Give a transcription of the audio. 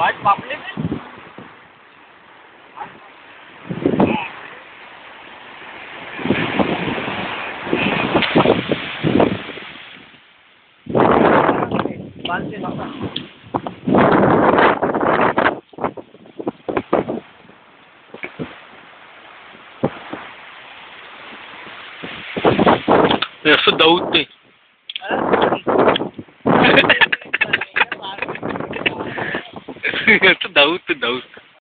What? Public? Bansi lang ba? Nasa Daud eh. Ah? itu daud tuh daud